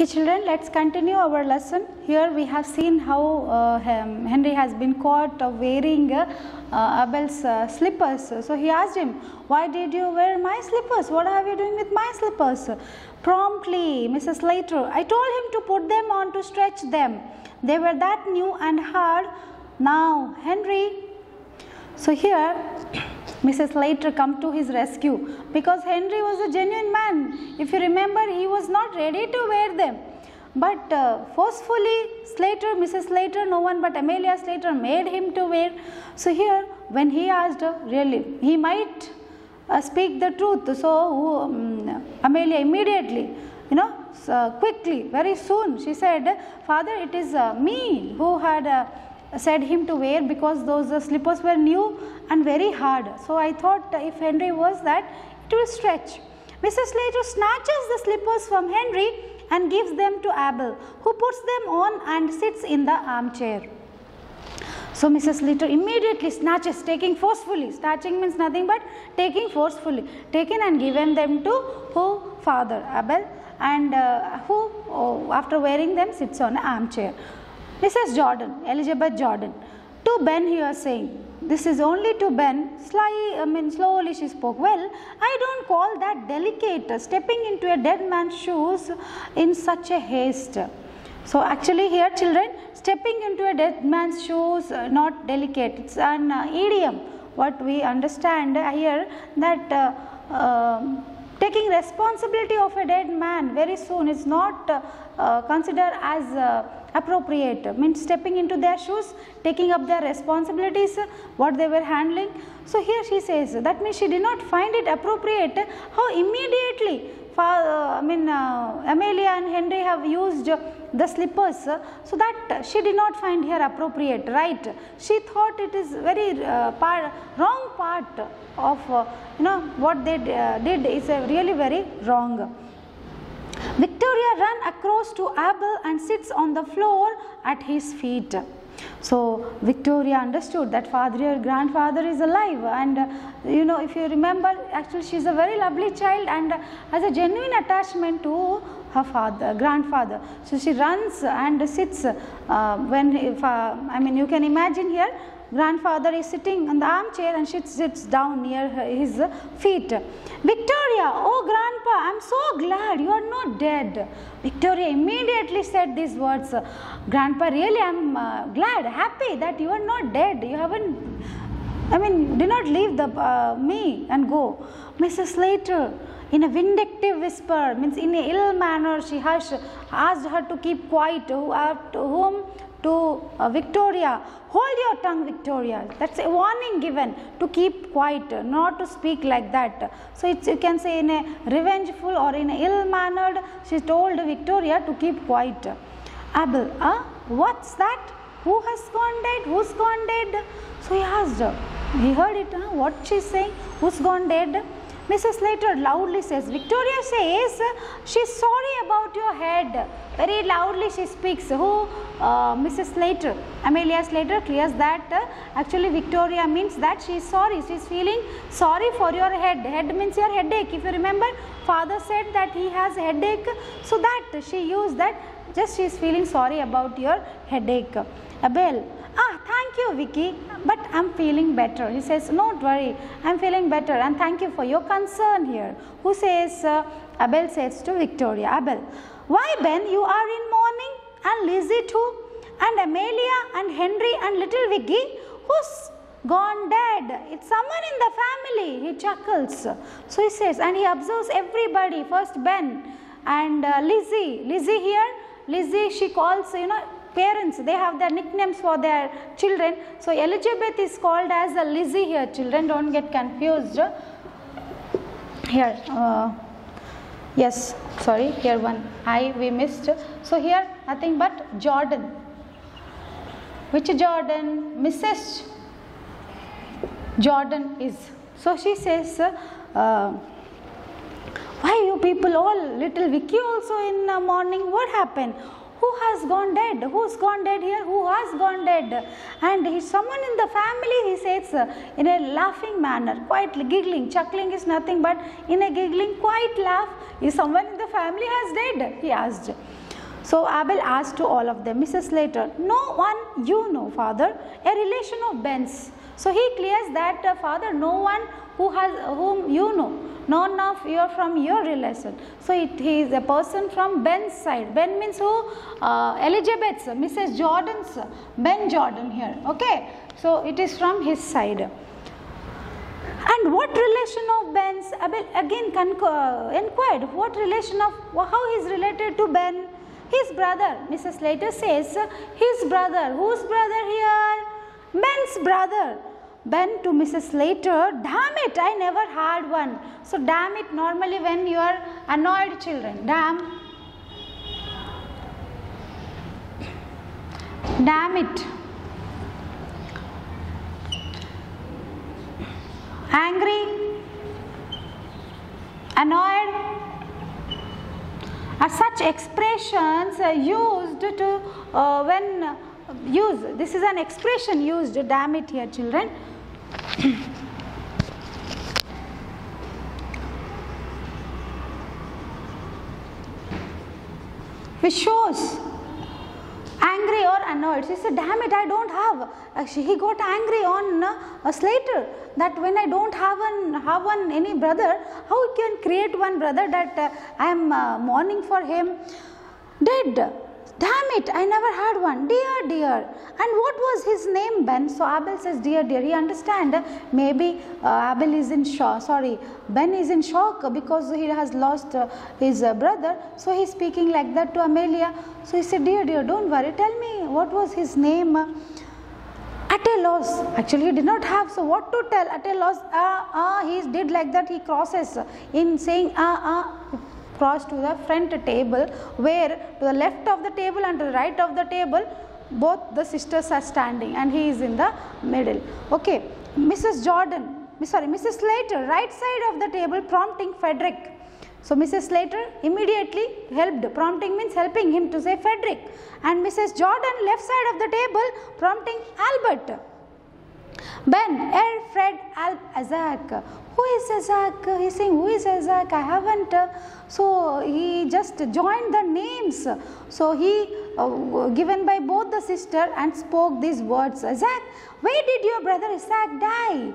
Okay, children, let's continue our lesson. Here we have seen how uh, Henry has been caught of wearing uh, uh, Abel's uh, slippers. So he asked him, Why did you wear my slippers? What are you doing with my slippers? Promptly, Mrs. Slater, I told him to put them on to stretch them. They were that new and hard. Now, Henry, so here, Mrs. Slater come to his rescue because Henry was a genuine man. If you remember, he was not ready to wear them. But uh, forcefully, Slater, Mrs. Slater, no one but Amelia Slater made him to wear. So here, when he asked her, really, he might uh, speak the truth. So um, Amelia immediately, you know, so quickly, very soon, she said, Father, it is uh, me who had. Said him to wear because those slippers were new and very hard. So I thought if Henry was that, it will stretch. Mrs. Slater snatches the slippers from Henry and gives them to Abel, who puts them on and sits in the armchair. So Mrs. Slater immediately snatches, taking forcefully. Snatching means nothing but taking forcefully. Taken and given them to who? Father Abel, and uh, who, oh, after wearing them, sits on an armchair. Mrs. Jordan, Elizabeth Jordan, to Ben he was saying, this is only to Ben. Sly, I mean, slowly she spoke. Well, I don't call that delicate, stepping into a dead man's shoes in such a haste. So actually here children, stepping into a dead man's shoes, uh, not delicate. It's an uh, idiom. What we understand here that uh, um, taking responsibility of a dead man very soon is not uh, uh, considered as uh, appropriate. Means stepping into their shoes taking up their responsibilities uh, what they were handling. So here she says that means she did not find it appropriate how immediately i mean uh, amelia and henry have used the slippers uh, so that she did not find here appropriate right? She thought it is very uh, part, wrong part of uh, you know what they uh, did is uh, really very wrong victoria ran across to abel and sits on the floor at his feet so Victoria understood that father, your grandfather is alive, and uh, you know if you remember, actually she is a very lovely child and uh, has a genuine attachment to her father, grandfather. So she runs and sits uh, when if, uh, I mean you can imagine here grandfather is sitting on the armchair and she sits down near his feet. Victoria, oh grandpa, I'm so glad you are not dead. Victoria immediately said these words. Grandpa, really, I'm uh, glad, happy that you are not dead. You haven't, I mean, do not leave the uh, me and go. Mrs. Slater, in a vindictive whisper, means in a ill manner, she hushed, asked her to keep quiet. Who, to whom? To uh, Victoria, hold your tongue, Victoria. That's a warning given to keep quiet, not to speak like that. So it's, you can say in a revengeful or in a ill mannered, she told Victoria to keep quiet. Abel, ah, what's that? Who has gone dead? Who's gone dead? So he asked. He heard it, huh? what she's saying? Who's gone dead? Mrs. Slater loudly says, Victoria says she's sorry about your head. Very loudly she speaks. Who? Uh, Mrs. Slater. Amelia Slater clears that uh, actually Victoria means that she is sorry. She is feeling sorry for your head. Head means your headache. If you remember, father said that he has headache. So that she used that just she is feeling sorry about your headache. Abel, ah thank you Vicky but I'm feeling better. He says don't worry I'm feeling better and thank you for your concern here. Who says, uh, Abel says to Victoria, Abel, why Ben you are in mourning and Lizzie too and Amelia and Henry and little Vicky who's gone dead. It's someone in the family. He chuckles. So he says and he observes everybody first Ben and uh, Lizzie. Lizzie here Lizzie she calls you know parents they have their nicknames for their children. So elizabeth is called as a lizzie here. Children don't get confused. Here uh, yes sorry here one. I we missed. So here nothing but jordan. Which jordan? Mrs jordan is. So she says uh, why you people all little vicky also in the morning? What happened who has gone dead? Who's gone dead here? Who has gone dead? And he, someone in the family he says in a laughing manner quietly giggling chuckling is nothing but in a giggling quiet laugh is someone in the family has dead? He asked. So Abel asked to all of them, Mrs. Slater, no one you know, father, a relation of Ben's. So he clears that uh, father, no one who has whom you know, none of you are from your relation. So it, he is a person from Ben's side. Ben means who? Uh, Elizabeth's, Mrs. Jordan's, Ben Jordan here. Okay, so it is from his side. And what relation of Ben's? Abel again uh, inquired, what relation of how he is related to Ben? His brother. Mrs. Slater says, his brother. Whose brother here? Ben's brother. Ben to Mrs. Slater, damn it, I never had one. So, damn it normally when you are annoyed children, damn. Damn it. Angry, annoyed, are such expressions used to uh, when use this is an expression used damn it here children which shows angry or annoyed. She said damn it i don't have actually he got angry on uh, a slater that when i don't have an have one any brother how can create one brother that uh, i am uh, mourning for him? Dead Damn it, I never had one. Dear, dear. And what was his name, Ben? So Abel says, Dear, dear. He understand. Maybe uh, Abel is in shock. Sorry, Ben is in shock because he has lost uh, his uh, brother. So he's speaking like that to Amelia. So he said, Dear, dear, don't worry. Tell me what was his name at a loss actually he did not have so what to tell at a loss ah ah he did like that he crosses in saying ah ah cross to the front table where to the left of the table and to the right of the table both the sisters are standing and he is in the middle. Okay, Mrs. Jordan, sorry, Mrs. Slater, right side of the table prompting Frederick. So Mrs. Slater immediately helped, prompting means helping him to say Frederick and Mrs. Jordan left side of the table prompting Albert. Ben, Er, Fred, Al, Isaac. Who is Isaac? He's saying, Who is Isaac? I haven't. So he just joined the names. So he uh, given by both the sister and spoke these words. Isaac, where did your brother Isaac die?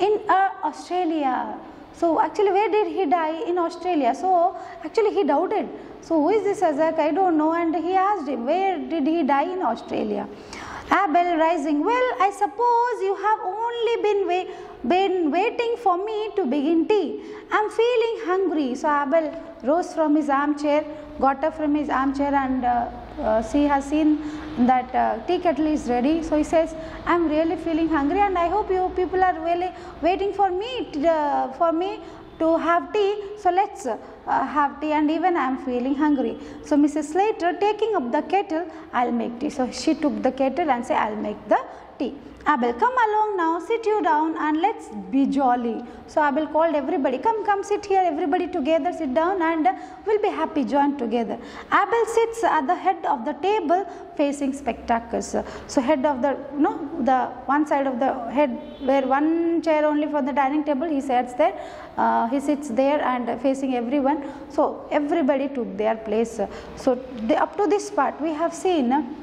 In uh, Australia. So actually where did he die? In Australia. So actually he doubted. So who is this Isaac? I don't know. And he asked him, where did he die in Australia? Abel rising, well, I suppose you have only been, been waiting for me to begin tea. I am feeling hungry. So Abel rose from his armchair, got up from his armchair and uh, uh, she has seen that uh, tea kettle is ready. So he says, I am really feeling hungry and I hope you people are really waiting for me, to, uh, for me to have tea. So let's uh, have tea and even I am feeling hungry. So Mrs. Slater taking up the kettle, I will make tea. So she took the kettle and say, I will make the tea. Abel, come along now, sit you down and let's be jolly. So Abel called everybody, come, come sit here, everybody together, sit down and we'll be happy join together. Abel sits at the head of the table facing spectacles. So head of the, no, the one side of the head where one chair only for the dining table, he sits there, uh, he sits there and facing everyone. So everybody took their place. So up to this part we have seen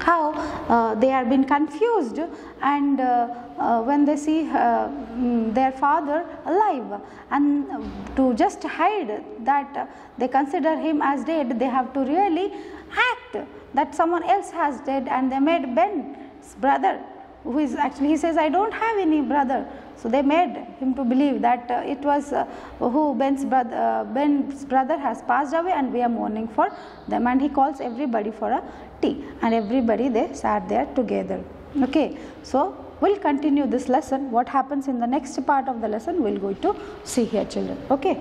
how uh, they are being confused and uh, uh, when they see uh, mm, their father alive. And to just hide that they consider him as dead they have to really act that someone else has dead and they made Ben's brother who is actually he says I don't have any brother so they made him to believe that uh, it was uh, who Ben's brother, uh, Ben's brother has passed away and we are mourning for them and he calls everybody for a tea and everybody they sat there together. Okay, so we'll continue this lesson. What happens in the next part of the lesson we'll go to see here children. Okay.